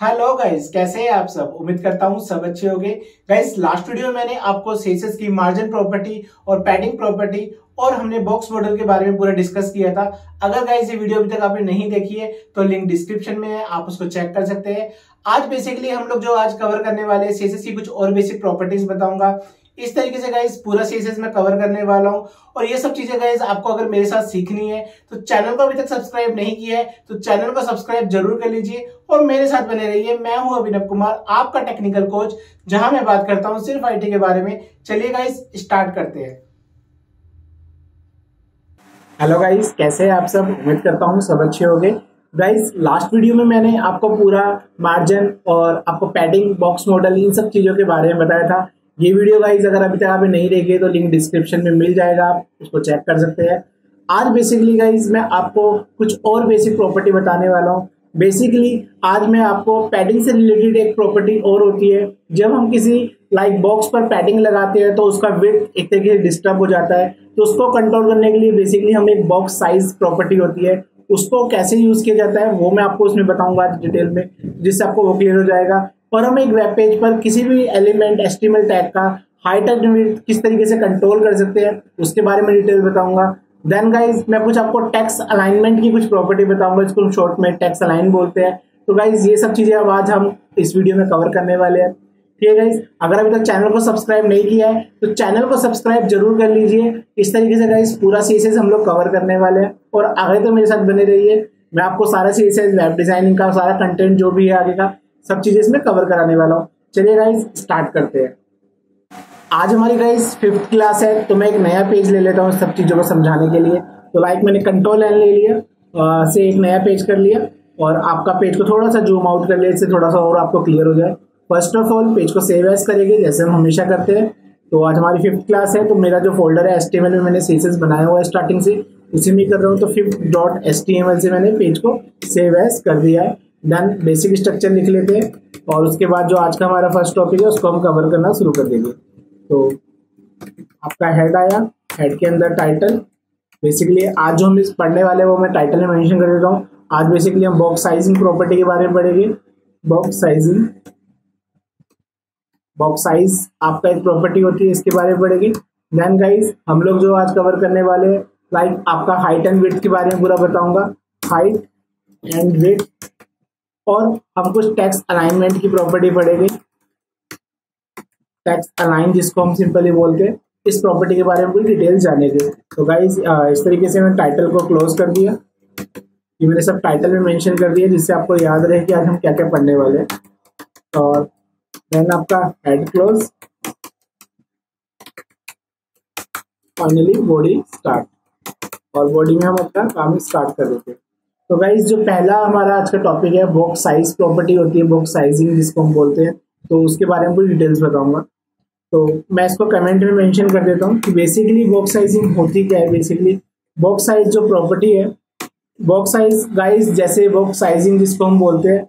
Hello guys कैसे हैं आप सब? उम्मीद करता हूँ सब अच्छे होंगे। गाइस लास्ट वीडियो में मैंने आपको सेसेस की मार्जिन प्रॉपर्टी और पैडिंग प्रॉपर्टी और हमने बॉक्स मॉडल के बारे में पूरा डिस्कस किया था। अगर गाइस ये वीडियो अभी तक आपने नहीं देखी है तो लिंक डिस्क्रिप्शन में है, आप उसको चेक कर सकते हैं। आज बेसिकली हम लोग जो आज कवर करने वाले सेसेस की कुछ और बेसिक प्रॉपर्टीज़ बताऊँगा। इस तरीके से गाइज़ पूरा सीएसएस में कवर करने वाला हूँ। और ये सब चीज़ें गाइज़ आपको अगर मेरे साथ सीखनी है तो चैनल को अभी तक सब्सक्राइब नहीं किया है तो चैनल को सब्सक्राइब ज़रूर कर लीजिए और मेरे साथ बने रहिए। मैं हूँ अभिनव कुमार, आपका टेक्निकल कोच जहाँ मैं बात करता हूँ सिर्फ़ आईटी के बारे में। चलिए गाइज़ स्टार्ट करते हैं। हेलो गाइज़ कैसे हैं आप सब? उम्मीद करता हूँ सब अच्छे हो गए गाइज़ लास्ट वीडियो में मैंने आपको पूरा मार्जिन और आपको पैडिंग बॉक्स मॉडल इन सब चीज़ों के बारे में बताया था। ये वीडियो गाइज़ अगर अभी तक आपने नहीं देखी तो लिंक डिस्क्रिप्शन में मिल जाएगा, आप उसको चेक कर सकते हैं। आज बेसिकली गाइज़ मैं आपको कुछ और बेसिक प्रॉपर्टी बताने वाला हूँ। बेसिकली आज मैं आपको पैडिंग से रिलेटेड एक प्रॉपर्टी और होती है। जब हम किसी लाइक बॉक्स पर पैडिंग लगाते हैं तो उसका वेट एक तरीके से डिस्टर्ब हो जाता है। तो उसको कंट्रोल करने के लिए बेसिकली हम एक बॉक्स साइज़ प्रॉपर्टी होती है। उसको कैसे यूज़ किया जाता है, वो मैं आपको उसमें बताऊँगा डिटेल में, जिससे आपको वो क्लियर हो जाएगा। और हम एक वेब पेज पर किसी भी एलिमेंट एस्टिमल टैग का हाइट एंड किस तरीके से कंट्रोल कर सकते हैं, उसके बारे में डिटेल बताऊँगा। देन गाइज़ मैं कुछ आपको टैक्स अलाइनमेंट की कुछ प्रॉपर्टी बताऊँगा इसको हम शॉर्ट में टैक्स अलाइन बोलते हैं। तो गाइज़ ये सब चीज़ें अब आज हम इस वीडियो में कवर करने वाले हैं। ठीक है गाइज़ अगर अभी तक चैनल को सब्सक्राइब नहीं किया है तो चैनल को सब्सक्राइब ज़रूर कर लीजिए। इस तरीके से गाइज़ पूरा सीएसएस हम लोग कवर करने वाले हैं। और आगे तो मेरे साथ बने रहिए। मैं आपको सारा सीएसएस वेब डिज़ाइनिंग का सारा कंटेंट जो भी है आगे का सब चीज़ें इसमें कवर कराने वाला हूँ। चलिए गाइज़ स्टार्ट करते हैं। आज हमारी गाइज़ फिफ्थ क्लास है तो मैं एक नया पेज ले लेता हूँ सब चीज़ों को समझाने के लिए। तो लाइक मैंने कंट्रोल एन ले लिया से एक नया पेज कर लिया, और आपका पेज को थोड़ा सा जूम आउट कर लिया, इससे थोड़ा सा और आपको क्लियर हो जाए। फ़र्स्ट ऑफ़ ऑल पेज को सेव एस करेंगे, जैसे हम हमेशा करते हैं। तो आज हमारी फिफ्थ क्लास है तो मेरा जो फोल्डर है एस में मैंने सीसेस बनाया हुआ है स्टार्टिंग से, उसी में कर रहा हूँ। तो फिफ्थ डॉट एस से मैंने पेज को सेव एस कर दिया है। देन बेसिक स्ट्रक्चर लिख लेते हैं और उसके बाद जो आज का हमारा फ़र्स्ट टॉपिक है, उसको हम कवर करना शुरू कर देंगे। तो आपका हेड आया हेड के अंदर टाइटल बेसिकली आज जो हम इस पढ़ने वाले वो मैं टाइटल में मेंशन कर देता हूँ। आज बेसिकली हम बॉक्स साइजिंग प्रॉपर्टी के बारे में पढ़ेंगे। बॉक्स साइजिंग बॉक्स साइज़ आपका एक प्रॉपर्टी होती है, इसके बारे में पढ़ेगी। देन गाइज़ हम लोग जो आज कवर करने वाले लाइक आपका हाइट एंड वेट के बारे में पूरा बताऊँगा। हाइट एंड वेट और हम कुछ टैक्स अलाइनमेंट की प्रॉपर्टी पढ़ेंगे टैक्स अलाइन जिसको हम सिंपली बोलते हैं, इस प्रॉपर्टी के बारे में पूरी डिटेल जानेंगे। तो गाइज़ इस तरीके से मैंने टाइटल को क्लोज कर दिया। ये मैंने सब टाइटल में मेंशन कर दिया, जिससे आपको याद रहे कि आज हम क्या क्या पढ़ने वाले हैं। और देन आपका head close finally body start और बॉडी में हम अपना काम स्टार्ट कर देते हैं। तो गाइज़ जो पहला हमारा आज का टॉपिक है बॉक्स साइज़ प्रॉपर्टी होती है बॉक्स साइजिंग जिसको हम बोलते हैं तो उसके बारे में पूरी डिटेल्स बताऊँगा। तो मैं इसको कमेंट में मेंशन कर देता हूँ कि बेसिकली बॉक्स साइजिंग होती क्या है? बेसिकली बॉक्स साइज़ जो प्रॉपर्टी है बॉक्स साइज़ गाइज़ जैसे बॉक्स साइजिंग जिसको हम बोलते हैं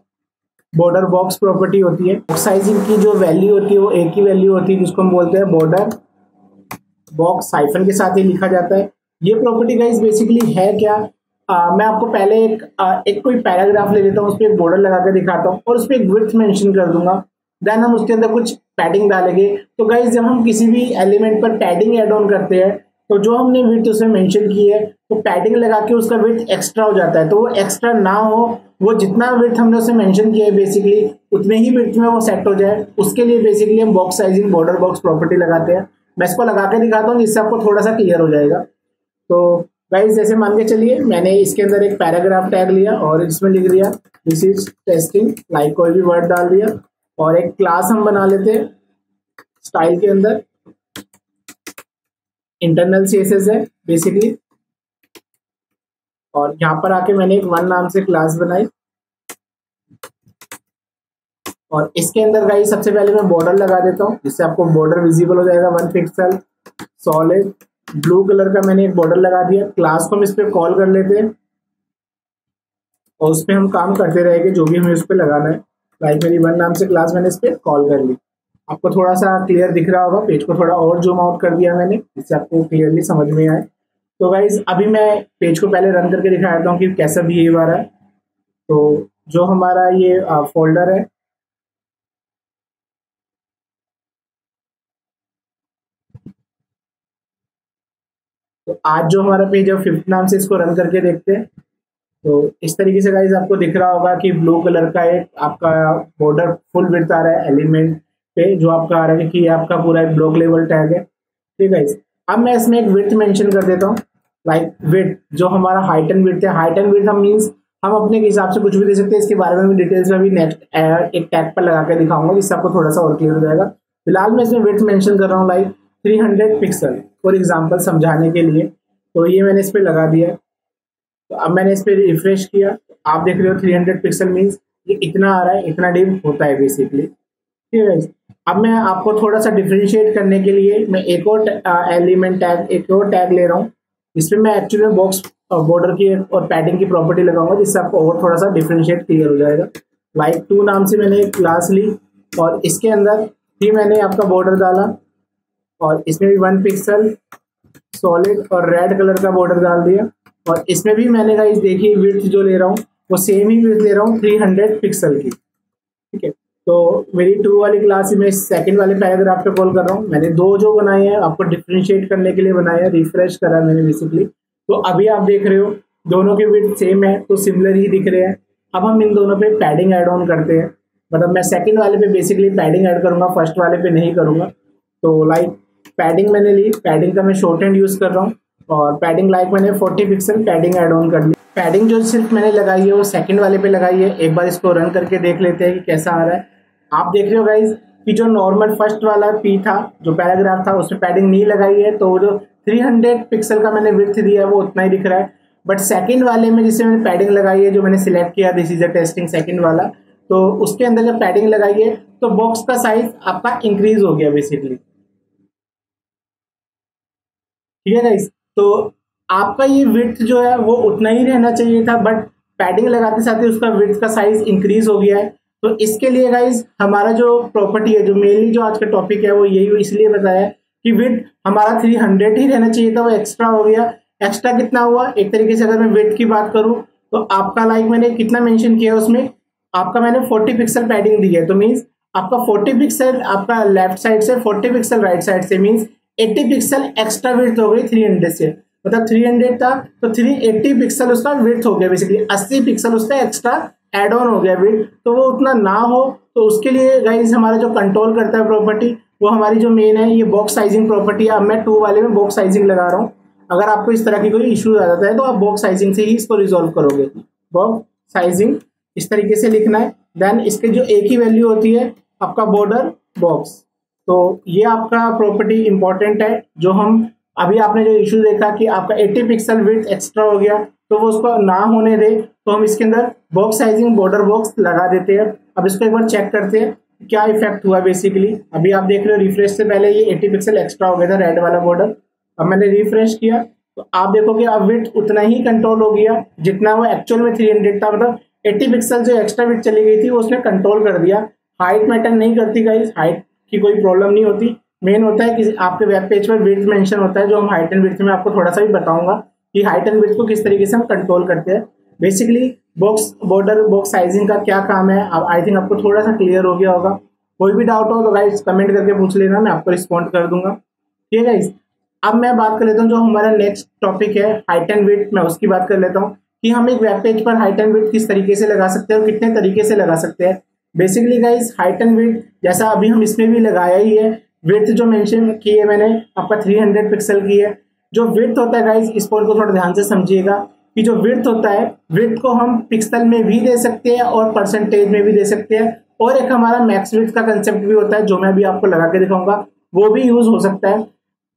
बॉर्डर बॉक्स प्रॉपर्टी होती है। बॉक्स साइजिंग की जो वैल्यू होती है, वो एक ही वैल्यू होती है, जिसको हम बोलते हैं बॉर्डर बॉक्स साइफन के साथ ही लिखा जाता है। ये प्रॉपर्टी गाइज़ बेसिकली है क्या? आ, मैं आपको पहले एक आ, एक कोई पैराग्राफ ले लेता हूँ उस पर एक बॉर्डर लगा के दिखाता हूँ और उस पर एक विथ मेंशन कर दूँगा। देन हम उसके अंदर कुछ पैडिंग डालेंगे। तो गाइज़ जब हम किसी भी एलिमेंट पर पैडिंग एड ऑन करते हैं तो जो हमने विथ उसमें मेंशन की है तो पैडिंग लगा के उसका विथ एक्स्ट्रा हो जाता है। तो वो एक्स्ट्रा ना हो वो जितना विथ हमने उसे मेंशन किया है बेसिकली उतने ही विथ में वो सेट हो जाए। उसके लिए बेसिकली हम box sizing border box property लगाते हैं। मैं इसको लगा के दिखाता हूँ जिससे आपको थोड़ा सा क्लियर हो जाएगा। तो गाइस जैसे मान के चलिए, मैंने इसके अंदर एक पैराग्राफ टैग लिया और इसमें लिख दिया दिस इज़ टेस्टिंग लाइक कोई भी वर्ड डाल दिया और एक क्लास हम बना लेते हैं स्टाइल के अंदर। इंटरनल सीएसएस है बेसिकली और यहाँ पर आके मैंने एक वन नाम से क्लास बनाई। और इसके अंदर गाइस सबसे पहले मैं बॉर्डर लगा देता हूँ, जिससे आपको बॉर्डर विजिबल हो जाएगा one pixel solid blue colour का मैंने एक बॉर्डर लगा दिया। क्लास को हम इस पर कॉल कर लेते हैं। और उस पर हम काम करते रहेंगे, जो भी हमें उस पर लगाना है। लाइक मेरी वन नाम से क्लास मैंने इस पर कॉल कर ली। आपको थोड़ा सा क्लियर दिख रहा होगा, पेज को थोड़ा और जूम आउट कर दिया मैंने, जिससे आपको क्लियरली समझ में आए। तो गाइज़ अभी मैं पेज को पहले रन करके दिखा देता हूँ कि कैसा बिहेव आ रहा है। तो जो हमारा ये फोल्डर है तो आज जो हमारा पेज है फिफ्थ नाम से इसको रन करके देखते हैं। तो इस तरीके से गाइज़ आपको दिख रहा होगा कि ब्लू कलर का एक आपका बॉर्डर फुल विर्थ आ रहा है एलिमेंट पे जो आपका आ रहा है कि आपका पूरा एक ब्लॉक लेवल टैग है। ठीक है अब मैं इसमें एक विर्थ मेंशन कर देता हूँ। लाइक विथ जो हमारा हाइट एंड विथ है। हाइट एंड विथ हम मीन्स हम अपने हिसाब से कुछ भी दे सकते हैं। इसके बारे में भी डिटेल्स में भी नेक्स्ट एक टैग पर लगा के दिखाऊँगा जिससे आपको थोड़ा सा और क्लियर हो जाएगा। फ़िलहाल मैं इसमें विथ मेंशन कर रहा हूँ लाइक 300 पिक्सल फॉर एग्जांपल समझाने के लिए तो ये मैंने इस पर लगा दिया। तो अब मैंने इस पर रिफ्रेश किया। आप देख रहे हो 300 पिक्सल मीन्स ये इतना आ रहा है, इतना डिप होता है बेसिकली ठीक है अब मैं आपको थोड़ा सा डिफ्रेंशिएट करने के लिए मैं एक और एलिमेंट टैग एक और टैग ले रहा हूँ इसमें मैं एक्चुअली बॉक्स बॉर्डर की और पैडिंग की प्रॉपर्टी लगाऊँगा, जिससे आपको और थोड़ा सा डिफ्रेंशिएट क्लियर हो जाएगा। लाइक टू नाम से मैंने एक क्लास ली और इसके अंदर भी मैंने आपका बॉर्डर डाला। और इसमें भी वन पिक्सल सॉलिड और रेड कलर का बॉर्डर डाल दिया। और इसमें भी मैंने कहा देखिए विथ जो ले रहा हूँ, वो सेम ही विथ ले रहा हूँ थ्री हंड्रेड पिक्सल की। ठीक है? तो मेरी टू वाली क्लास में सेकंड वाले पैराग्राफ पे कॉल कर रहा हूँ। मैंने दो जो बनाए हैं, आपको डिफ्रेंशिएट करने के लिए बनाया है रिफ्रेश करा मैंने बेसिकली तो अभी आप देख रहे हो, दोनों के विथ सेम है तो सिमिलर ही दिख रहे हैं। अब हम इन दोनों पे पैडिंग ऐड ऑन करते हैं। मतलब मैं सेकंड वाले पे बेसिकली पैडिंग ऐड करूँगा फ़र्स्ट वाले पे नहीं करूँगा। तो लाइक पैडिंग मैंने ली पैडिंग का मैं शॉर्ट हैंड यूज़ कर रहा हूँ और पैडिंग लाइक मैंने 40 पिक्सल पैडिंग ऐड ऑन कर ली। पैडिंग जो सिर्फ़ मैंने लगाई है, वो सेकंड वाले पे लगाई है। एक बार इसको रन करके देख लेते हैं कि कैसा आ रहा है। आप देख रहे हो गाइज़ कि जो नॉर्मल फ़र्स्ट वाला पी था, जो पैराग्राफ था उसमें पैडिंग नहीं लगाई है तो जो 300 पिक्सल का मैंने विर्थ दिया है, वो उतना ही दिख रहा है। बट सेकंड वाले में जिससे मैंने पैडिंग लगाई है, जो मैंने सिलेक्ट किया this is a testing second वाला तो उसके अंदर जब पैडिंग लगाई है तो बॉक्स का साइज़ आपका इंक्रीज हो गया बेसिकली ठीक है गाइस तो आपका ये विथ जो है, वो उतना ही रहना चाहिए था बट पैडिंग लगाते साथ ही उसका विथ का साइज़ इंक्रीज हो गया है। तो इसके लिए गाइज़ हमारा जो प्रॉपर्टी है, जो मेनली जो आज का टॉपिक है, वो यही इसलिए बताया कि विथ हमारा 300 ही रहना चाहिए था, वो एक्स्ट्रा हो गया। एक्स्ट्रा कितना हुआ? एक तरीके से अगर मैं विथ की बात करूँ तो आपका लाइक मैंने कितना मेंशन किया उसमें? आपका मैंने 40 पिक्सल पैडिंग दी है। तो मीन्स आपका 40 पिक्सल आपका लेफ़्ट साइड से 40 पिक्सल राइट साइड से मीन्स 80 पिक्सल एक्स्ट्रा विथ हो गई 300 से। मतलब 300 था तो 380 पिक्सल उसका विथ हो गया बेसिकली 80 पिक्सल उसका एक्स्ट्रा एड ऑन हो गया बिट तो वो उतना ना हो तो उसके लिए गाइज़ हमारा जो कंट्रोल करता है प्रॉपर्टी वो हमारी जो मेन है, ये बॉक्स साइजिंग प्रॉपर्टी है। अब मैं टू वाले में बॉक्स साइजिंग लगा रहा हूँ। अगर आपको इस तरह की कोई इशू आ जाता है तो आप बॉक्स साइजिंग से ही इसको रिजोल्व करोगे। बॉक्स साइजिंग इस तरीके से लिखना है। देन इसके जो एक ही वैल्यू होती है, आपका बॉर्डर बॉक्स तो ये आपका प्रॉपर्टी इंपॉर्टेंट है, जो हम, अभी आपने जो इशू देखा कि आपका 80 पिक्सल विथ एक्स्ट्रा हो गया तो वो उसको ना होने दे तो हम इसके अंदर बॉक्स साइजिंग बॉर्डर बॉक्स लगा देते हैं। अब इसको एक बार चेक करते हैं क्या इफ़ेक्ट हुआ बेसिकली अभी आप देख रहे हो रिफ्रेश से पहले ये 80 पिक्सल एक्स्ट्रा हो गया था रेड वाला बॉर्डर अब मैंने रिफ्रेश किया तो आप देखोगे अब विथ उतना ही कंट्रोल हो गया, जितना वो एक्चुअल में थ्री था। मतलब एट्टी पिक्सल जो एक्स्ट्रा विथ चली गई थी, वो उसने कंट्रोल कर दिया। हाइट मैटर नहीं करती गाइस हाइट की कोई प्रॉब्लम नहीं होती। मेन होता है कि आपके वेब पेज पर विथ मेंशन होता है, जो हम हाइट एंड विथ में आपको थोड़ा सा भी बताऊँगा कि हाइट एंड विथ को किस तरीके से हम कंट्रोल करते हैं। Basically box border box sizing का क्या काम है? आई थिंक आपको थोड़ा सा क्लियर हो गया होगा। कोई भी डाउट हो तो गाइस कमेंट करके पूछ लेना, मैं आपको रिस्पॉन्ड कर दूँगा। ठीक है गाइस अब मैं बात कर लेता हूँ जो हमारा नेक्स्ट टॉपिक है हाइट एंड विथ मैं उसकी बात कर लेता हूँ कि हम एक वेब पेज पर हाइट एंड विथ किस तरीके से लगा सकते हैं और कितने तरीके से लगा सकते हैं। Basically guys height and width जैसा अभी हम इसमें भी लगाया ही है विथ जो मेंशन की है मैंने, आपका 300 पिक्सल की है। जो विथ होता है गाइज़ इस पॉइंट को थोड़ा ध्यान से समझिएगा कि जो विर्थ होता है विर्थ को हम पिक्सल में भी दे सकते हैं और परसेंटेज में भी दे सकते हैं। और एक हमारा मैक्स विथ का कंसेप्ट भी होता है, जो मैं अभी आपको लगा के दिखाऊँगा, वो भी यूज़ हो सकता है।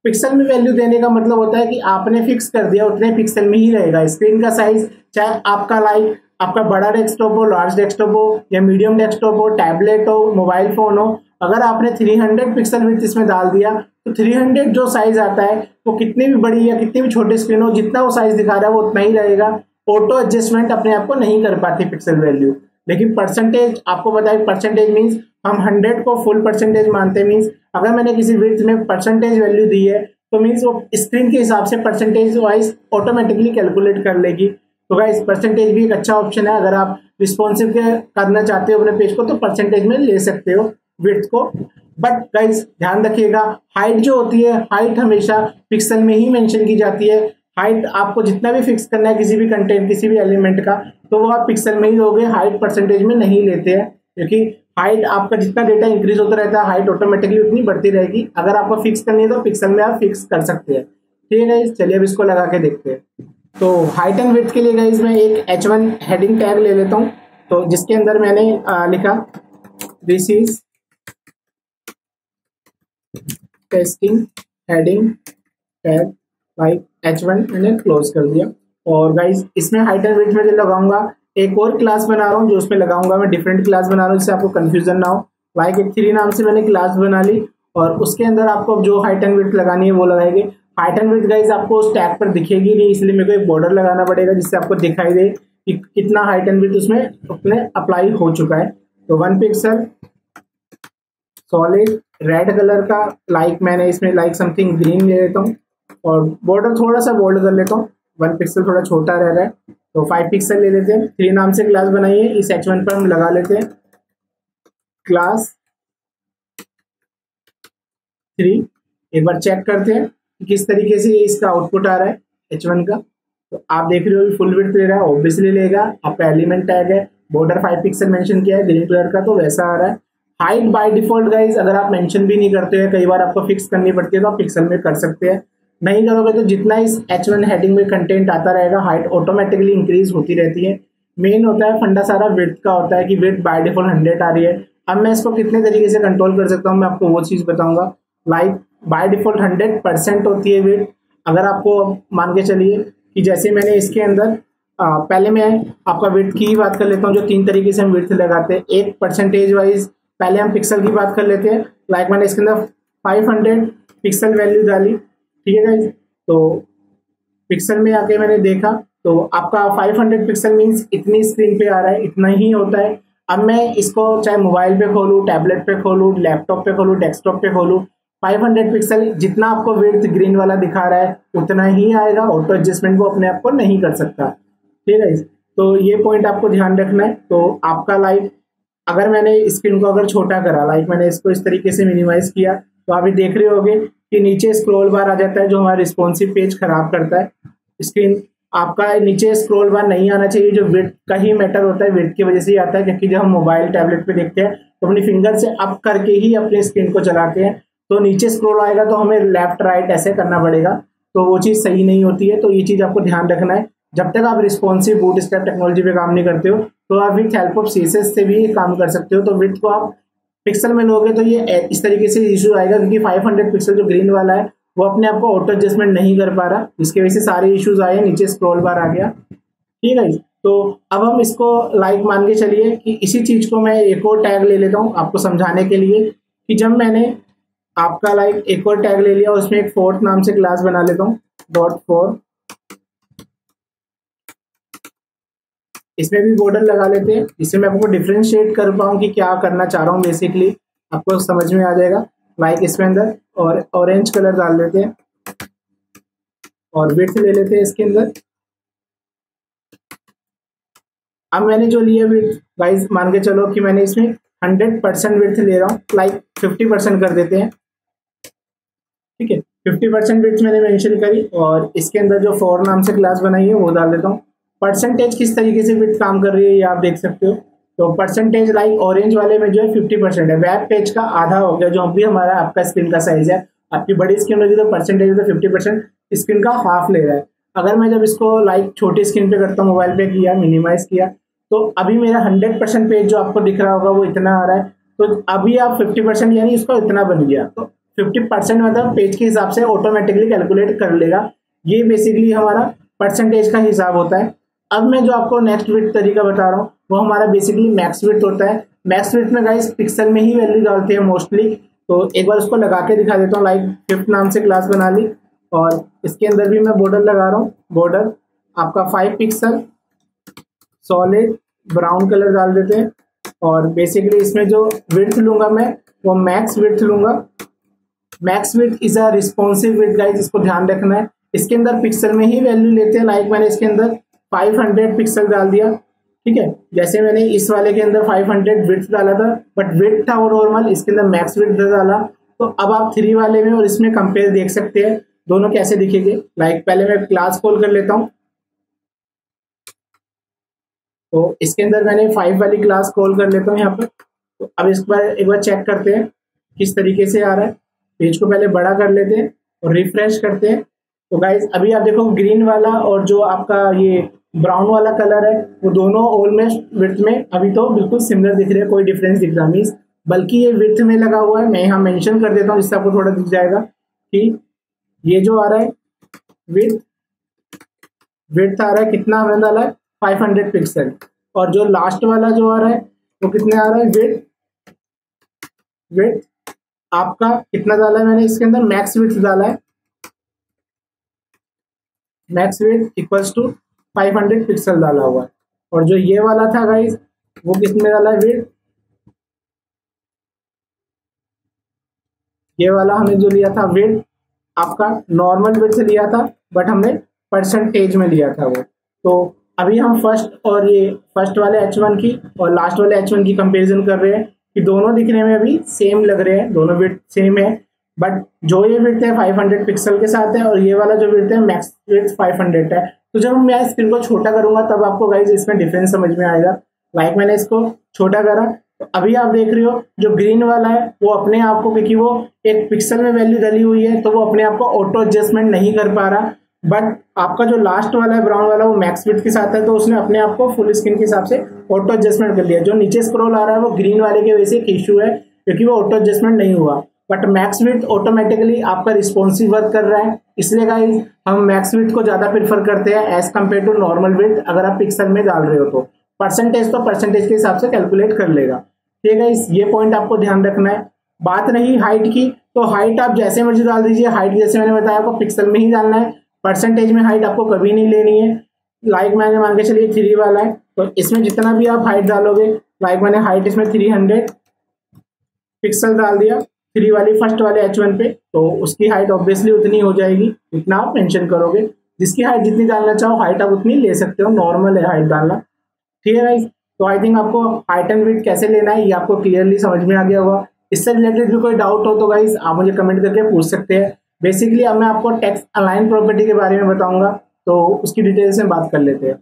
पिक्सल में वैल्यू देने का मतलब होता है कि आपने फिक्स कर दिया, उतने पिक्सल में ही रहेगा। स्क्रीन का साइज़ चाहे आपका लाइक आपका बड़ा डेस्कटॉप हो लार्ज डेस्कटॉप हो, या मीडियम डेस्कटॉप हो टैबलेट हो मोबाइल फ़ोन हो, अगर आपने 300 पिक्सल विथ इसमें डाल दिया तो 300 जो साइज़ आता है, वो कितनी भी बड़ी या कितनी भी छोटी स्क्रीन हो, जितना वो साइज़ दिखा रहा है, वो उतना ही रहेगा। ऑटो एडजस्टमेंट अपने आप को नहीं कर पाती पिक्सल वैल्यू लेकिन परसेंटेज आपको बताए परसेंटेज मीन्स हम 100 को फुल परसेंटेज मानते मीन्स अगर मैंने किसी विथ में परसेंटेज वैल्यू दी है तो मीन्स वो स्क्रीन के हिसाब से परसेंटेज वाइज ऑटोमेटिकली कैलकुलेट कर लेगी। तो गाइस परसेंटेज भी एक अच्छा ऑप्शन है। अगर आप रिस्पॉन्सिव करना चाहते हो अपने पेज को तो परसेंटेज में ले सकते हो विथ को। बट गाइस ध्यान रखिएगा हाइट जो होती है हाइट हमेशा पिक्सल में ही मेंशन की जाती है। हाइट आपको जितना भी फिक्स करना है, किसी भी कंटेंट किसी भी एलिमेंट का तो वो आप पिक्सल में ही दोगे हाइट परसेंटेज में नहीं लेते हैं। क्योंकि हाइट आपका जितना डेटा इंक्रीज होता रहता है हाइट ऑटोमेटिकली उतनी बढ़ती रहेगी। अगर आपको फिक्स करनी है तो पिक्सल में आप फिक्स कर सकते हैं। ठीक है चलिए अब इसको लगा के देखते हैं। तो हाइट एंड विथ के लिए गाइज़ मैं एक एच वन हेडिंग टैग ले लेता हूँ। तो जिसके अंदर मैंने आ, लिखा this is testing heading tag like H one मैंने क्लोज कर दिया। और गाइज़ इसमें हाइट एंड विथ में जो लगाऊँगा एक और क्लास बना रहा हूँ जो उसमें लगाऊँगा मैं डिफरेंट क्लास बना रहा हूँ जिससे आपको कंफ्यूजन ना हो। लाइक एक थ्री नाम से मैंने क्लास बना ली और उसके अंदर आपको जो हाइट एंड विथ लगानी है वो लगाएँगे। एंड विथ गाइज़ आपको उस टैग पर दिखेगी नहीं, इसलिए मेरे को एक बॉर्डर लगाना पड़ेगा जिससे आपको दिखाई दे कि कितना हाइट एंड विथ उसमें अपने अप्लाई हो चुका है। तो one pixel solid red colour का लाइक like मैंने इसमें लाइक समथिंग ग्रीन ले लेता हूँ और बॉर्डर थोड़ा सा बोल्ड कर लेता हूँ। वन पिक्सल थोड़ा छोटा रह रहा है। तो फाइव पिक्सल ले लेते हैं। थ्री नाम से क्लास बनाइए। इस एच वन पर हम लगा लेते हैं। क्लास थ्री एक बार चेक करते हैं। किस तरीके से इसका आउटपुट आ रहा है एच वन का। तो आप देख रहे हो फुल विड्थ ले रहा है ऑब्वियसली लेगा। आपका एलिमेंट टैग है बॉर्डर फाइव पिक्सल मेंशन किया है ग्रीन कलर का तो वैसा आ रहा है। हाइट बाय डिफ़ॉल्ट गाइज़ अगर आप मेंशन भी नहीं करते हैं, कई बार आपको फिक्स करनी पड़ती है तो आप पिक्सल में कर सकते हैं। नहीं करोगे तो जितना इस एच वन हेडिंग में कंटेंट आता रहेगा हाइट ऑटोमेटिकली इंक्रीज होती रहती है। मेन होता है फंडा सारा विथ का होता है कि विथ बाय डिफ़ॉल्ट हंड्रेड आ रही है। अब मैं इसको कितने तरीके से कंट्रोल कर सकता हूँ, मैं आपको वो चीज़ बताऊँगा। Like by default hundred percent होती है विथ अगर आपको मान के चलिए कि जैसे मैंने इसके अंदर आ, पहले मैं आपका विथ की ही बात कर लेता हूँ जो तीन तरीके से हम विथ लगाते हैं। एक परसेंटेज वाइज पहले हम पिक्सल की बात कर लेते हैं। लाइक मैंने इसके अंदर फाइव हंड्रेड पिक्सल वैल्यू डाली। ठीक है गाइज़ तो पिक्सल में आके मैंने देखा तो आपका 500 पिक्सल मीन्स इतनी स्क्रीन पे आ रहा है इतना ही होता है। अब मैं इसको चाहे मोबाइल पे खोलूँ टैबलेट पे खोलूँ लैपटॉप पे खोलूँ डेस्कटॉप पे खोलूँ 500 पिक्सल जितना आपको विर्थ ग्रीन वाला दिखा रहा है, उतना ही आएगा ऑटो एडजस्टमेंट वो अपने आप को नहीं कर सकता। ठीक है? तो ये पॉइंट आपको ध्यान रखना है। तो आपका लाइक अगर मैंने स्क्रीन को अगर छोटा करा लाइक मैंने इसको इस तरीके से मिनिमाइज किया तो अभी देख रहे होगे कि नीचे स्क्रॉल बार आ जाता है, जो हमारा रिस्पॉन्सिव पेज खराब करता है। स्क्रीन आपका नीचे स्क्रॉल बार नहीं आना चाहिए, जो विथ का ही मैटर होता है। विथ की वजह से ही आता है, क्योंकि जब हम मोबाइल टैबलेट पे देखते हैं तो अपनी फिंगर से अप करके ही अपने स्क्रीन को चलाते हैं। तो नीचे स्क्रोल आएगा तो हमें लेफ़्ट राइट ऐसे करना पड़ेगा। तो वो चीज़ सही नहीं होती है तो ये चीज़ आपको ध्यान रखना है। जब तक आप रिस्पॉन्सिव बूट स्टेप टेक्नोलॉजी पे काम नहीं करते हो तो आप विथ हेल्प ऑफ़ सीसेस से भी काम कर सकते हो। तो विथ को आप पिक्सल में लोगे तो ये इस तरीके से इशू आएगा, क्योंकि 500 पिक्सल जो ग्रीन वाला है, वो अपने आप को ऑटो एडजस्टमेंट नहीं कर पा रहा। जिसकी वजह से सारे इश्यूज़ आए, नीचे स्क्रॉल बार आ गया। ठीक है तो अब हम इसको लाइक मान के चलिए कि इसी चीज़ को मैं एक और टैग ले लेता हूँ आपको समझाने के लिए कि जब मैंने आपका लाइक एक और टैग ले लिया, उसमें एक फोर्थ नाम से क्लास बना लेता हूँ डॉट फोर इसमें भी बॉर्डर लगा लेते हैं, इससे मैं आपको डिफ्रेंशिएट कर पाऊँ कि क्या करना चाह रहा हूँ बेसिकली आपको समझ में आ जाएगा लाइक इसमें अंदर, और ऑरेंज कलर डाल लेते हैं, और विथ ले लेते हैं इसके अंदर. अब मैंने जो लिया विथ गाइस मान के चलो कि मैंने इसमें हंड्रेड परसेंट विथ ले रहा हूँ लाइक फिफ्टी परसेंट कर देते है. फिफ्टी परसेंट विथ मैंने मेंशन करी और इसके अंदर जो फोर नाम से क्लास बनाई है, वो डाल देता हूँ। परसेंटेज किस तरीके से विथ काम कर रही है, ये आप देख सकते हो। तो परसेंटेज लाइक ऑरेंज वाले में जो है फिफ्टी परसेंट है। वेब पेज का आधा हो गया, जो भी हमारा आपका स्क्रीन का साइज़ है। आपकी बड़ी स्क्रीन होगी तो परसेंटेज तो फिफ्टी परसेंट स्क्रीन का हाफ़ ले रहा है। अगर मैं जब इसको लाइक छोटी स्क्रीन पे करता हूँ मोबाइल पे किया मिनिमाइज किया तो अभी मेरा हंड्रेड परसेंट पेज जो आपको दिख रहा होगा, वो इतना आ रहा है। तो अभी आप फिफ्टी परसेंट यानी इसको इतना बन गया। तो फिफ्टी परसेंट मतलब पेज के हिसाब से ऑटोमेटिकली कैलकुलेट कर लेगा। ये बेसिकली हमारा परसेंटेज का हिसाब होता है। अब मैं जो आपको नेक्स्ट विथ तरीका बता रहा हूँ, वो हमारा बेसिकली मैक्स विथ होता है। मैक्स विथ में गाइस पिक्सल में ही वैल्यू डालते हैं मोस्टली तो एक बार उसको लगा के दिखा देता हूँ लाइक फिफ्थ नाम से क्लास बना ली। और इसके अंदर भी मैं बॉर्डर लगा रहा हूँ बॉर्डर आपका five pixel solid brown colour डाल देते हैं। और बेसिकली इसमें जो विथ लूँगा मैं, वो मैक्स विथ लूँगा। Max width is a responsive width guys इसको ध्यान रखना है। इसके अंदर पिक्सल में ही वैल्यू लेते हैं। लाइक मैंने इसके अंदर 500 पिक्सल डाल दिया। ठीक है? जैसे मैंने इस वाले के अंदर 500 हंड्रेड विथ डाला था बट विथ था वो नॉर्मल इसके अंदर मैक्स विथ डाला। तो अब आप थ्री वाले में और इसमें कंपेयर देख सकते हैं। दोनों कैसे दिखेंगे? लाइक पहले मैं क्लास कॉल कर लेता हूँ। तो इसके अंदर मैंने फाइव वाली क्लास कॉल कर लेता हूँ यहाँ पर। तो अब इस बार एक बार चेक करते हैं, किस तरीके से आ रहा है। पेज को पहले बड़ा कर लेते हैं और रिफ्रेश करते हैं। तो गाइज़ अभी आप देखो ग्रीन वाला और जो आपका ये ब्राउन वाला कलर है, वो दोनों ऑलमोस्ट विर्थ में, अभी तो बिल्कुल सिमिलर दिख रहे हैं, कोई डिफरेंस दिख रहा मीन्स बल्कि ये विर्थ में लगा हुआ है, मैं यहाँ मेंशन कर देता हूँ जिससे आपको थोड़ा दिख जाएगा कि ये जो आ रहा है विथ विथ आ रहा है, कितना हमने डाला है? 500 पिक्सल और जो लास्ट वाला जो आ रहा है, वो कितने आ रहा है? विथ विथ आपका कितना डाला है मैंने इसके अंदर? मैक्स विथ डाला है। Max width equals to 500 pixel डाला हुआ है। और जो ये वाला था गाइस वो किसमें डाला है विथ ये वाला हमने जो लिया था विथ आपका नॉर्मल विथ से लिया था बट हमने परसेंटेज में लिया था वो। तो अभी हम फ़र्स्ट और ये फ़र्स्ट वाले एच वन की और लास्ट वाले एच वन की कंपेरिजन कर रहे हैं। कि दोनों दिखने में अभी सेम लग रहे हैं, दोनों विथ सेम है बट जो ये विथ है 500 पिक्सल के साथ है और ये वाला जो विथ है मैक्स विथ 500 है। तो जब मैं स्क्रीन को छोटा करूँगा, तब आपको गाइज़ इसमें डिफरेंस समझ में आएगा। लाइक मैंने इसको छोटा करा तो अभी आप देख रहे हो, जो ग्रीन वाला है, वो अपने आप को क्योंकि वो एक पिक्सल में वैल्यू डली हुई है तो वो अपने आप को ऑटो एडजस्टमेंट नहीं कर पा रहा। बट आपका जो लास्ट वाला है ब्राउन वाला, वो मैक्स विथ के साथ है तो उसने अपने आप को फुल स्क्रीन के हिसाब से ऑटो एडजस्टमेंट कर लिया जो नीचे स्क्रॉल आ रहा है, वो ग्रीन वाले के वजह से एक इश्यू है, क्योंकि वो ऑटो एडजस्टमेंट नहीं हुआ। बट मैक्स विथ ऑटोमेटिकली आपका रिस्पॉन्सिव वर्क कर रहा है। इसलिए गाइज़ हम मैक्स विथ को ज़्यादा प्रेफर करते हैं as compare to normal width अगर आप पिक्सल में डाल रहे हो तो। परसेंटेज तो परसेंटेज के हिसाब से कैलकुलेट कर लेगा। ठीक है गाइज़ ये पॉइंट आपको ध्यान रखना है। बात रही हाइट की तो हाइट आप जैसे मर्ज़ी डाल दीजिए। हाइट जैसे मैंने बताया, आपको पिक्सल में ही डालना है। परसेंटेज में हाइट आपको कभी नहीं लेनी है। लाइक मैंने मान के चलिए थ्री वाला है तो इसमें जितना भी आप हाइट डालोगे लाइक मैंने हाइट इसमें थ्री हंड्रेड पिक्सल डाल दिया थ्री वाली फ़र्स्ट वाले एच वन पे तो उसकी हाइट ऑब्वियसली उतनी हो जाएगी, जितना आप मेंशन करोगे। जिसकी हाइट जितनी डालना चाहो हाइट आप उतनी ले सकते हो नॉर्मल है हाइट डालना। ठीक है? गाइस तो आई थिंक आपको हाइट एंड वेट कैसे लेना है, ये आपको क्लियरली समझ में आ गया होगा। इससे रिलेटेड भी कोई डाउट हो तो गाइस आप मुझे कमेंट करके पूछ सकते हैं। बेसिकली अब मैं आपको टैक्स अलाइन प्रॉपर्टी के बारे में बताऊँगा तो उसकी डिटेल से बात कर लेते हैं।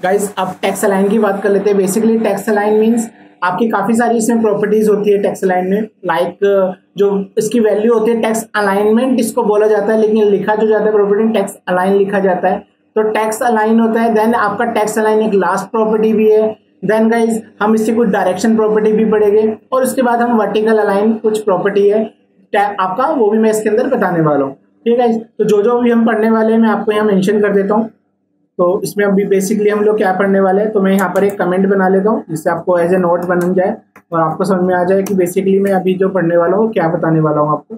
गाइस अब टैक्स अलाइन की बात कर लेते हैं। बेसिकली टैक्स अलाइन मीन्स आपकी काफ़ी सारी इसमें प्रॉपर्टीज़ होती है टैक्स अलाइन में। लाइक like, जो इसकी वैल्यू होती है टैक्स अलाइनमेंट इसको बोला जाता है लेकिन लिखा जो जाता है प्रॉपर्टी टैक्स अलाइन लिखा जाता है। तो टैक्स अलाइन होता है देन आपका टैक्स अलाइन एक लास्ट प्रॉपर्टी भी है। देन गाइज़ हम इससे कुछ डायरेक्शन प्रॉपर्टी भी पढ़ेंगे और उसके बाद हम वर्टिकल अलाइन कुछ प्रॉपर्टी है। आपका वो भी मैं इसके अंदर बताने वाला हूँ। ठीक है तो जो जो भी हम पढ़ने वाले हैं, मैं आपको यहाँ मेंशन कर देता हूँ। तो इसमें अभी बेसिकली हम लोग क्या पढ़ने वाले हैं तो मैं यहाँ पर एक कमेंट बना लेता हूँ, जिससे आपको एज ए नोट बन जाए और आपको समझ में आ जाए कि बेसिकली मैं अभी जो पढ़ने वाला हूँ, क्या बताने वाला हूँ आपको।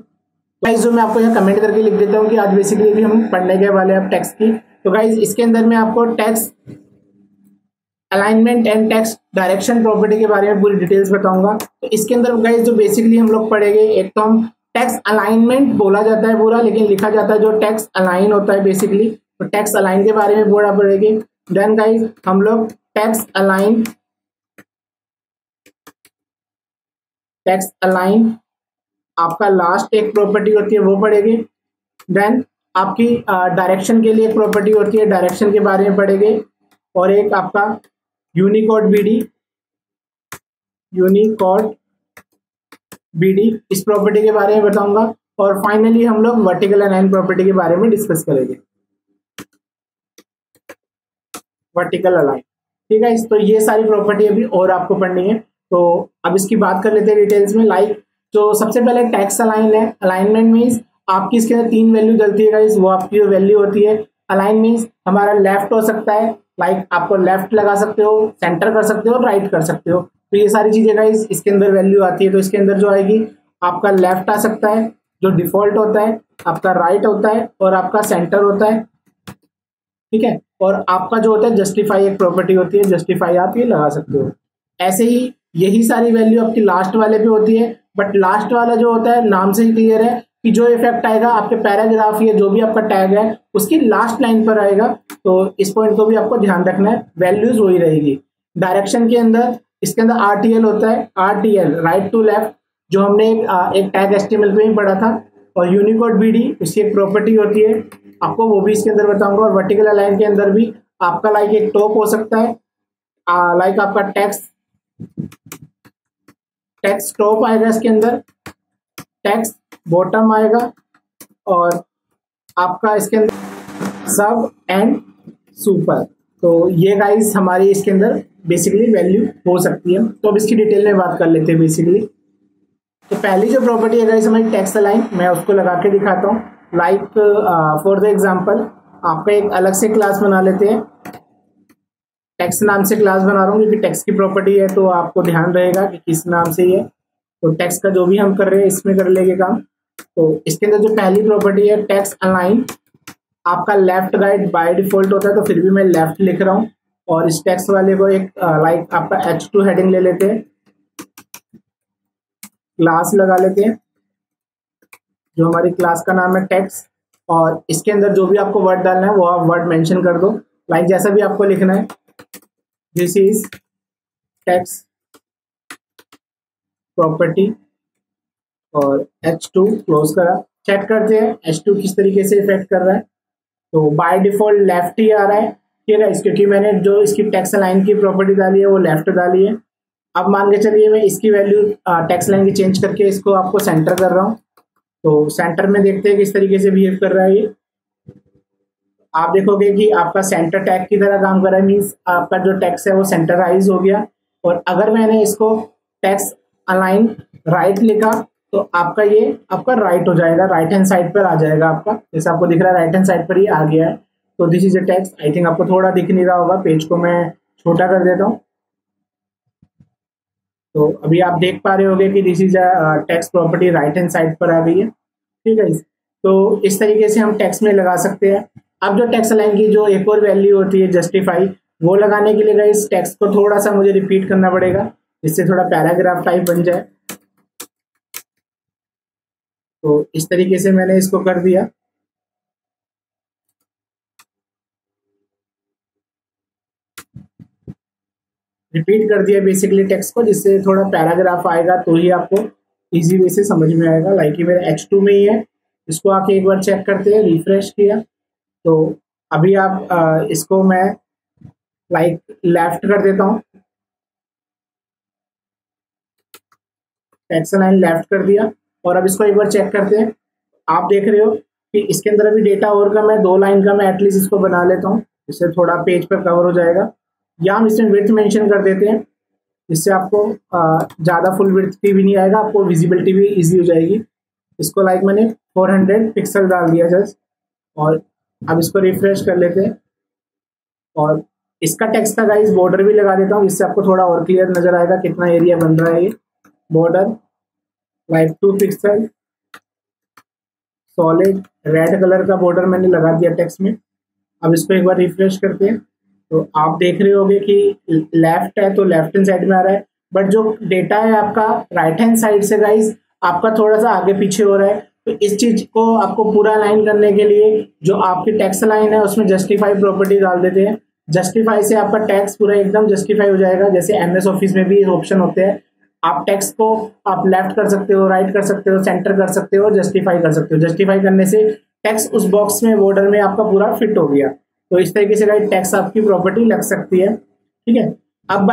गाइज़ जो मैं आपको यहाँ कमेंट करके लिख देता हूँ कि आज बेसिकली भी हम पढ़ने के वाले हैं टैक्स की। तो गाइज़ इसके अंदर मैं आपको text alignment and text direction property के बारे में पूरी डिटेल्स बताऊँगा। तो इसके अंदर गाइज़ जो बेसिकली हम लोग पढ़ेंगे एक तो हम टैक्स अलाइनमेंट बोला जाता है पूरा, लेकिन लिखा जाता है जो टैक्स अलाइन होता है बेसिकली तो टैक्स अलाइन के बारे में पूरा पढ़ेंगे देन गाइज़ हम लोग टैक्स अलाइन टैक्स अलाइन, आपका लास्ट एक प्रॉपर्टी होती है, वो पढ़ेंगे देन आपकी डायरेक्शन के लिए एक प्रॉपर्टी होती है डायरेक्शन के बारे में पढ़ेंगे। और एक आपका यूनिकोड बीडी यूनिकोड बीडी इस प्रॉपर्टी के बारे में बताऊँगा और फाइनली हम लोग वर्टिकल अलाइन प्रॉपर्टी के बारे में डिस्कस करेंगे। वर्टिकल अलाइन ठीक है तो ये सारी प्रॉपर्टी अभी और आपको पढ़नी है। तो अब इसकी बात कर लेते हैं डिटेल्स में। लाइक तो सबसे पहले टैक्स अलाइन है। अलाइनमेंट मीन्स आपकी इसके अंदर तीन वैल्यू डलती है गाइस वो आपकी जो वैल्यू होती है। अलाइन मीन्स हमारा लेफ़्ट हो सकता है। लाइक आपको लेफ़्ट लगा सकते हो सेंटर कर सकते हो राइट कर सकते हो। तो ये सारी चीज़ें गाइस इसके अंदर वैल्यू आती है तो इसके अंदर जो आएगी, आपका लेफ़्ट आ सकता है, जो डिफ़ॉल्ट होता है, आपका राइट right होता है और आपका सेंटर होता है। ठीक है? और आपका जो होता है जस्टिफाई एक प्रॉपर्टी होती है जस्टिफाई आप ये लगा सकते हो। ऐसे ही यही सारी वैल्यू आपकी लास्ट वाले पे होती है बट लास्ट वाला जो होता है, नाम से ही क्लियर है कि जो इफ़ेक्ट आएगा, आपके पैराग्राफ या जो भी आपका टैग है, उसकी लास्ट लाइन पर आएगा। तो इस पॉइंट को भी आपको ध्यान रखना है वैल्यूज़ वही रहेगी। डायरेक्शन के अंदर इसके अंदर RTL होता है R T L right to left जो हमने एक, एक टैग एस्टिमल में ही पढ़ा था और यूनिकोड बी डी उसकी एक प्रॉपर्टी होती है। आपको वो भी इसके अंदर बताऊँगा और वर्टिकल अलाइन के अंदर भी आपका लाइक एक टॉप हो सकता है। लाइक आपका टैक्स टैक्स टॉप आएगा इसके अंदर टैक्स बॉटम आएगा और आपका इसके अंदर सब एंड सुपर तो ये गाइस हमारी इसके अंदर बेसिकली वैल्यू हो सकती है। तो अब इसकी डिटेल में बात कर लेते हैं बेसिकली तो पहली जो प्रॉपर्टी है हमारी टैक्स अलाइन मैं उसको लगा के दिखाता हूँ। लाइक फॉर द एग्ज़ाम्पल आपका एक अलग से क्लास बना लेते हैं। टैक्स नाम से क्लास बना रहा हूँ, क्योंकि टैक्स की प्रॉपर्टी है तो आपको ध्यान रहेगा कि किस नाम से है तो टेक्स का जो भी हम कर रहे हैं, इसमें कर लेंगे काम। तो इसके अंदर जो पहली प्रॉपर्टी है टैक्स अलाइन आपका लेफ़्ट राइट बाय डिफ़ॉल्ट होता है तो फिर भी मैं लेफ़्ट लिख रहा हूँ। और इस टेक्स वाले को एक लाइक आपका एच टू हेडिंग ले लेते क्लास लगा लेते हैं, जो हमारी क्लास का नाम है टैक्स और इसके अंदर जो भी आपको वर्ड डालना है, वो आप वर्ड मेंशन कर दो। लाइक जैसा भी आपको लिखना है। दिस इज़ टैक्स प्रॉपर्टी और एच टू क्लोज करा। चेक करते हैं एच टू किस तरीके से इफ़ेक्ट कर रहा है। तो बाय डिफ़ॉल्ट लेफ़्ट ही आ रहा है। ठीक है क्योंकि मैंने जो इसकी टैक्स लाइन की प्रॉपर्टी डाली है, वो लेफ़्ट डाली है। अब मान के चलिए मैं इसकी वैल्यू टैक्स लाइन की चेंज करके इसको आपको सेंटर कर रहा हूँ। तो सेंटर में देखते हैं किस तरीके से बिहेव कर रहा है ये। आप देखोगे कि आपका सेंटर टैग की तरह काम कर रहा है मीन्स आपका जो टैक्स है वो सेंटराइज हो गया। और अगर मैंने इसको टैक्स अलाइन राइट लिखा तो आपका ये, आपका राइट हो जाएगा। राइट हैंड साइड पर आ जाएगा आपका। जैसे आपको दिख रहा है राइट हैंड साइड पर ही आ गया है। तो this is a text I think आपको थोड़ा दिख नहीं रहा होगा. पेज को मैं छोटा कर देता हूँ. तो अभी आप देख पा रहे होगे कि this is a text property right hand side पर आ गई है. ठीक है तो इस तरीके से हम टेक्स्ट में लगा सकते हैं. अब जो टेक्स्ट लाइन की जो एक और वैल्यू होती है जस्टिफाई वो लगाने के लिए इस टेक्स्ट को थोड़ा सा मुझे रिपीट करना पड़ेगा. जिससे थोड़ा पैराग्राफ टाइप बन जाए. तो इस तरीके से मैंने इसको कर दिया. रिपीट कर दिया बेसिकली टेक्स्ट को जिससे थोड़ा पैराग्राफ आएगा तो ही आपको इजी वे से समझ में आएगा। लाइक ये मेरा एच टू में ही है। इसको आके एक बार चेक करते हैं रिफ्रेश किया। तो अभी आप आ, इसको मैं लाइक लेफ़्ट कर देता हूँ। टेक्स्ट लाइन लेफ़्ट कर दिया। और अब इसको एक बार चेक करते हैं। आप देख रहे हो कि इसके अंदर अभी डेटा और कम है दो लाइन का मैं एटलीस्ट इसको बना लेता हूँ। इससे थोड़ा पेज पर कवर हो जाएगा। या हम इसमें विर्थ मेंशन कर देते हैं इससे आपको ज़्यादा फुल विर्थ की भी नहीं आएगा, आपको विजिबिलिटी भी इजी हो जाएगी। इसको लाइक मैंने 400 पिक्सल डाल दिया जस्ट और अब इसको रिफ्रेश कर लेते हैं। और इसका टेक्स्ट का गाइस बॉर्डर भी लगा देता हूँ इससे आपको थोड़ा और क्लियर नज़र आएगा कितना एरिया बन रहा है ये border like two pixel solid red colour का बॉर्डर मैंने लगा दिया टेक्स्ट में। अब इसको एक बार रिफ्रेश करते हैं। तो आप देख रहे होगे कि लेफ़्ट है तो लेफ़्ट हैंड साइड में आ रहा है। बट जो डेटा है आपका राइट हैंड साइड से गाइज़ आपका थोड़ा सा आगे पीछे हो रहा है। तो इस चीज़ को आपको पूरा लाइन करने के लिए जो आपकी टैक्स लाइन है, उसमें जस्टिफाई प्रॉपर्टी डाल देते हैं। जस्टिफाई से आपका टैक्स पूरा एकदम जस्टिफाई हो जाएगा। जैसे एमएस ऑफ़िस में भी ऑप्शन होते हैं। आप टैक्स को आप लेफ़्ट कर सकते हो राइट कर सकते हो सेंटर कर सकते हो जस्टिफाई कर सकते हो। जस्टिफाई करने से टैक्स उस बॉक्स में बॉर्डर में आपका पूरा फिट हो गया। तो इस तरीके से गाइड टैक्स आपकी प्रॉपर्टी लग सकती है। ठीक है? अब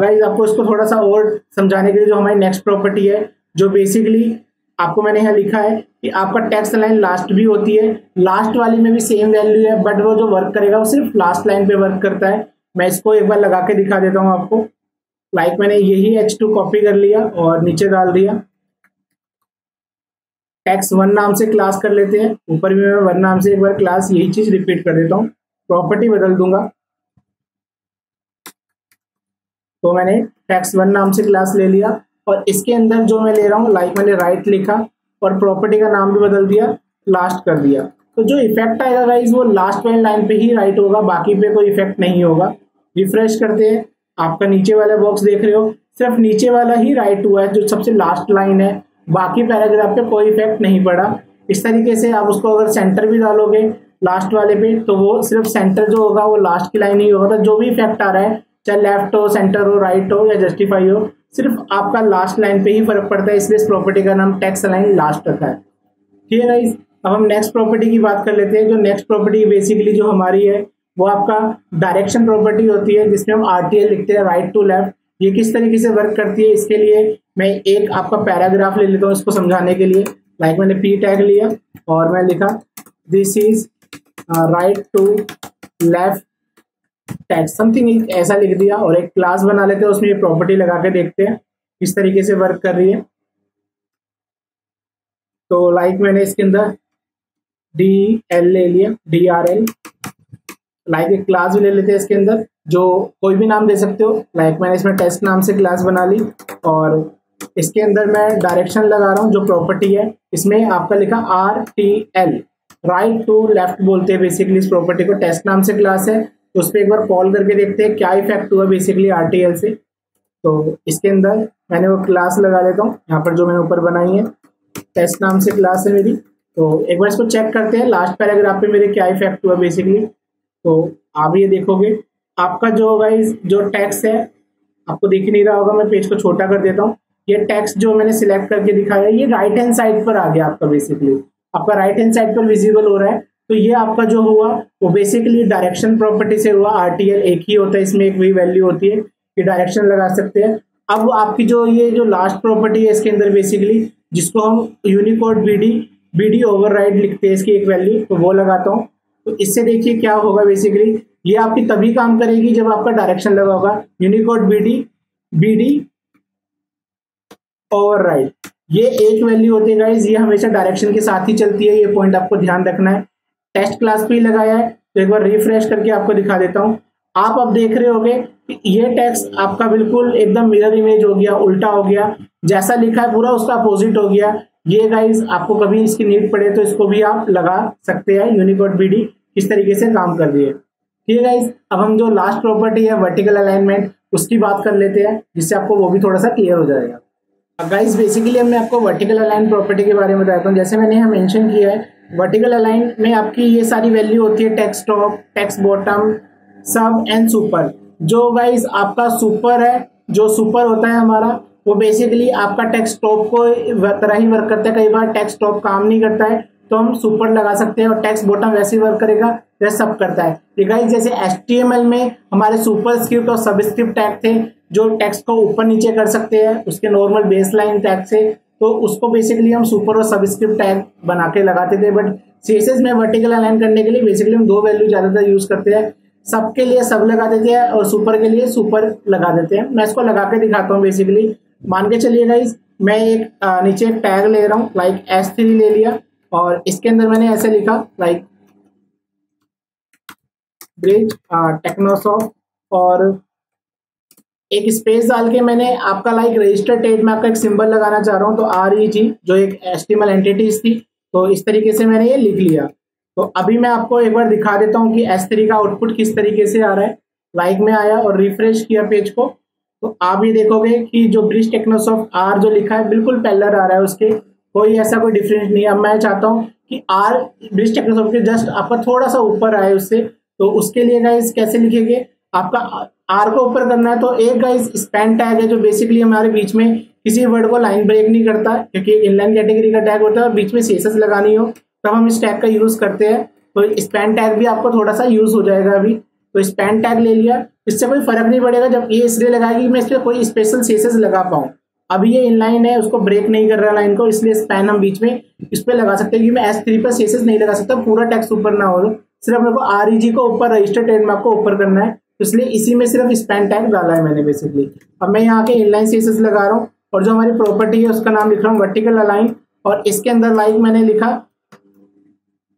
गाइज़ आपको इसको थोड़ा सा और समझाने के लिए जो हमारी नेक्स्ट प्रॉपर्टी है, जो बेसिकली आपको मैंने यहाँ लिखा है कि आपका टैक्स लाइन लास्ट भी होती है। लास्ट वाली में भी सेम वैल्यू है बट वो जो वर्क करेगा, वो सिर्फ़ लास्ट लाइन पे वर्क करता है। मैं इसको एक बार लगा के दिखा देता हूँ आपको। लाइक like मैंने यही एच टू कॉपी कर लिया और नीचे डाल दिया। टैक्स वन नाम से क्लास कर लेते हैं। ऊपर भी मैं वन नाम से एक बार क्लास यही चीज़ रिपीट कर देता हूँ। प्रॉपर्टी बदल दूँगा। तो मैंने टैक्स वन नाम से क्लास ले लिया और इसके अंदर जो मैं ले रहा हूँ लाइक मैंने राइट लिखा और प्रॉपर्टी का नाम भी बदल दिया लास्ट कर दिया। तो जो इफ़ेक्ट आएगा गाइज़ वो लास्ट वाली लाइन पे ही राइट होगा, बाकी पे कोई इफ़ेक्ट नहीं होगा। रिफ्रेश करते हैं। आपका नीचे वाला बॉक्स देख रहे हो। सिर्फ़ नीचे वाला ही राइट हुआ है, जो सबसे लास्ट लाइन है। बाकी पैराग्राफ पे कोई इफ़ेक्ट नहीं पड़ा। इस तरीके से आप उसको अगर सेंटर भी डालोगे लास्ट वाले पे तो वो सिर्फ़ सेंटर जो होगा, वो लास्ट की लाइन ही होगा। तो जो भी इफ़ेक्ट आ रहा है, चाहे लेफ़्ट हो सेंटर हो राइट हो या जस्टिफाई हो, सिर्फ़ आपका लास्ट लाइन पे ही फ़र्क पड़ता है। इसलिए इस प्रॉपर्टी का नाम टैक्स लाइन लास्ट रखा है। ठीक है गाइस अब हम नेक्स्ट प्रॉपर्टी की बात कर लेते हैं। जो नेक्स्ट प्रॉपर्टी बेसिकली जो हमारी है, वो आपका डायरेक्शन प्रॉपर्टी होती है, जिसमें हम आरटीएल लिखते हैं राइट टू लेफ़्ट ये किस तरीके से वर्क करती है, इसके लिए मैं एक आपका पैराग्राफ ले लेता हूँ इसको समझाने के लिए। लाइक मैंने पी टैग लिया और मैं लिखा this is right to left tag something ऐसा लिख दिया और एक क्लास बना लेते हैं, उसमें ये प्रॉपर्टी लगा के देखते हैं, किस तरीके से वर्क कर रही है। तो लाइक like मैंने इसके अंदर डी एल ले लिया डी आर एल लाइक एक क्लास भी ले लेते हैं इसके अंदर, जो कोई भी नाम दे सकते हो। लाइक like मैंने इसमें टेस्ट नाम से क्लास बना ली और इसके अंदर मैं डायरेक्शन लगा रहा हूँ, जो प्रॉपर्टी है, इसमें आपका लिखा R T L right to left बोलते हैं बेसिकली इस प्रॉपर्टी को। टेस्ट नाम से क्लास है। तो उस पर एक बार कॉल करके देखते हैं क्या इफ़ेक्ट हुआ बेसिकली आर टी एल से। तो इसके अंदर मैंने वो क्लास लगा देता हूँ। यहाँ पर जो मैंने ऊपर बनाई है। टेस्ट नाम से क्लास है मेरी। तो एक बार इसको चेक करते हैं। लास्ट पैराग्राफ पे मेरे क्या इफ़ेक्ट हुआ बेसिकली तो आप ये देखोगे। आपका जो गाइज़ जो टैक्स है, आपको दिख नहीं रहा होगा। मैं पेज को छोटा कर देता हूँ। ये टैक्स जो मैंने सिलेक्ट करके दिखाया, ये राइट हैंड साइड पर आ गया आपका बेसिकली आपका राइट हैंड साइड पर विजिबल हो रहा है तो ये आपका जो हुआ, वो बेसिकली डायरेक्शन प्रॉपर्टी से हुआ आरटीएल एक ही होता है, इसमें एक वही वैल्यू होती है, कि डायरेक्शन लगा सकते हैं। अब आपकी जो ये, जो लास्ट प्रॉपर्टी है इसके अंदर बेसिकली जिसको हम यूनिकोड बीडी बीडी ओवरराइड लिखते हैं इसकी एक वैल्यू तो वो लगाता हूँ। तो इससे देखिए क्या होगा बेसिकली ये आपकी तभी काम करेगी जब आपका डायरेक्शन लगा होगा। यूनिकोड बीडी बीडी ओवरराइड ये एक वैल्यू होती है गाइज़ ये हमेशा डायरेक्शन के साथ ही चलती है, ये पॉइंट आपको ध्यान रखना है। टेस्ट क्लास पे ही लगाया है तो एक बार रिफ्रेश करके आपको दिखा देता हूँ। आप अब देख रहे होगे ये टेक्स्ट आपका बिल्कुल एकदम मिरर इमेज हो गया, उल्टा हो गया। जैसा लिखा है पूरा उसका अपोजिट हो गया। ये गाइज़ आपको कभी इसकी नीड पड़े तो इसको भी आप लगा सकते हैं यूनिकोड बीडी किस तरीके से काम कर रही है। ठीक है गाइज़ अब हम जो लास्ट प्रॉपर्टी है वर्टिकल अलाइनमेंट उसकी बात कर लेते हैं, जिससे आपको वो भी थोड़ा सा क्लियर हो जाएगा। गाइज़ बेसिकली मैं आपको वर्टिकल अलाइन प्रॉपर्टी के बारे में बताता हूँ जैसे मैंने यहाँ मेंशन किया है वर्टिकल अलाइन में आपकी ये सारी वैल्यू होती है text top text bottom sub and super जो गाइज़ आपका सुपर है, जो सुपर होता है हमारा, वो बेसिकली आपका टेक्स्ट टॉप को तरह ही वर्क करता है। कई बार टेक्स्ट टॉप काम नहीं करता है तो हम सुपर लगा सकते हैं और टेक्स्ट बॉटम वैसे ही वर्क करेगा जैसे सब करता है। ये गाइज़ जैसे एच में हमारे सुपर स्क्रिप्ट और सब स्क्रिप्ट टैग थे जो टैक्स को ऊपर नीचे कर सकते हैं, उसके नॉर्मल बेस लाइन टैग से तो उसको बेसिकली हम सुपर और सबस्क्रिप्ट टैग बना के लगाते थे बट सीएसएस में वर्टिकल अलाइन करने के लिए बेसिकली हम दो वैल्यू ज़्यादातर यूज़ करते हैं। सब के लिए सब लगा देते हैं और सुपर के लिए सुपर लगा देते हैं। मैं इसको लगा के दिखाता हूँ बेसिकली मान के चलिए गाइज़ मैं एक नीचे एक टैग ले रहा हूँ लाइक एस थ्री ले लिया, और इसके अंदर मैंने ऐसे लिखा लाइक ब्रिज टेक्नोसॉफ्ट और एक स्पेस डाल के मैंने आपका लाइक रजिस्टर टेट में आपका एक सिंबल लगाना चाह रहा हूँ तो आर ई जी जो एक एस्टिमल एंटिटीज थी तो इस तरीके से मैंने ये लिख लिया। तो अभी मैं आपको एक बार दिखा देता हूँ कि एस थ्री का आउटपुट किस तरीके से आ रहा है। लाइक में आया और रिफ्रेश किया पेज को। तो आप ये देखोगे कि जो ब्रिज टेक्नोसॉफ्ट आर जो लिखा है, बिल्कुल पैलर आ रहा है उसके। कोई ऐसा कोई डिफरेंस नहीं अब मैं चाहता हूँ कि आर ब्रिज टेक्नोसॉफ्ट के जस्ट आपका थोड़ा सा ऊपर आए उससे। तो उसके लिए गाइस कैसे लिखेंगे? आपका आर को ऊपर करना है तो एक गाइस स्पैन टैग है जो बेसिकली हमारे बीच में किसी वर्ड को लाइन ब्रेक नहीं करता, क्योंकि इनलाइन कैटेगरी का टैग होता है और बीच में सेसेस लगानी हो, तब हम इस टैग का यूज़ करते हैं। तो स्पैन टैग भी आपको थोड़ा सा यूज़ हो जाएगा अभी। तो स्पैन टैग ले लिया। इससे कोई फ़र्क नहीं पड़ेगा जब ये इसलिए लगाएगी कि मैं इस पर कोई स्पेशल सेसेस लगा पाऊँ। अभी ये इनलाइन है, उसको ब्रेक नहीं कर रहा लाइन को, इसलिए स्पैन हम बीच में इस पर लगा सकते हैं कि मैं एस थ्री पर सेसेस नहीं लगा सकता, पूरा टैक्स ऊपर ना हो सिर्फ़ मेरे को आर ई जी को ऊपर रजिस्टर ट्रेडमार्क को ऊपर करना है। इसलिए इसी में सिर्फ़ स्पैन टैग डाला है मैंने बेसिकली अब मैं यहाँ के इनलाइन सेसेस लगा रहा हूँ और जो हमारी प्रॉपर्टी है उसका नाम लिख रहा हूँ वर्टिकल अलाइन और इसके अंदर लाइक मैंने लिखा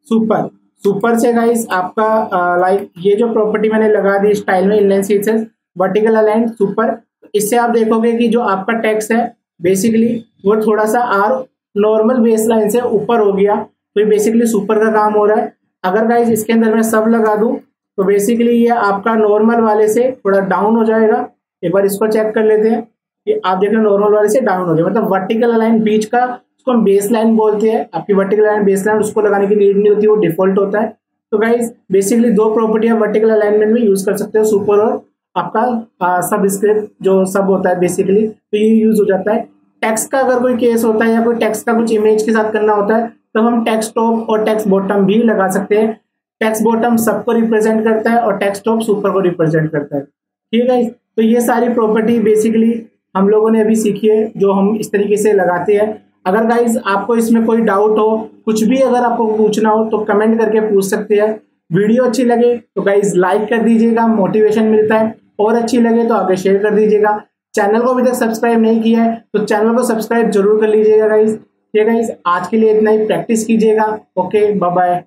सुपर सुपर से गाइस आपका लाइक ये जो प्रॉपर्टी मैंने लगा दी स्टाइल में inline CSS vertical align super इससे आप देखोगे कि जो आपका टैक्स है बेसिकली वो थोड़ा सा आर नॉर्मल बेस लाइन से ऊपर हो गया। तो ये बेसिकली सुपर का काम हो रहा है। अगर गाइज़ इसके अंदर मैं सब लगा दूँ तो बेसिकली ये आपका नॉर्मल वाले से थोड़ा डाउन हो जाएगा। एक बार इसको चेक कर लेते हैं कि आप देख रहे नॉर्मल वाले से डाउन हो गया। मतलब वर्टिकल लाइन बीच का उसको हम बेस लाइन बोलते हैं। आपकी वर्टिकल लाइन बेस लाइन उसको लगाने की नीड नहीं होती, वो डिफ़ॉल्ट होता है। तो गाइज़ बेसिकली दो प्रॉपर्टी आप वर्टिकल अलाइनमेंट में यूज़ कर सकते हो सुपर और आपका सब स्क्रिप्ट जो सब होता है बेसिकली तो ये यूज़ हो जाता है। टेक्स्ट का अगर कोई केस होता है या कोई टेक्स्ट का कुछ इमेज के साथ करना होता है तो हम टेक्स्ट टॉप और टेक्स्ट बॉटम भी लगा सकते हैं। टेक्स्ट बॉटम सबको रिप्रेजेंट करता है और टेक्स्ट टॉप सुपर को रिप्रेजेंट करता है। ठीक है तो ये सारी प्रॉपर्टी बेसिकली हम लोगों ने अभी सीखी है, जो हम इस तरीके से लगाते हैं। अगर गाइज़ आपको इसमें कोई डाउट हो, कुछ भी अगर आपको पूछना हो तो कमेंट करके पूछ सकते हैं। वीडियो अच्छी लगे तो गाइज़ लाइक कर दीजिएगा मोटिवेशन मिलता है। और अच्छी लगे तो आगे शेयर कर दीजिएगा। चैनल को अभी तक सब्सक्राइब नहीं किया है तो चैनल को सब्सक्राइब ज़रूर कर लीजिएगा गाइज़ ठीक है गाइज़ आज के लिए इतना ही प्रैक्टिस कीजिएगा। Okay bye bye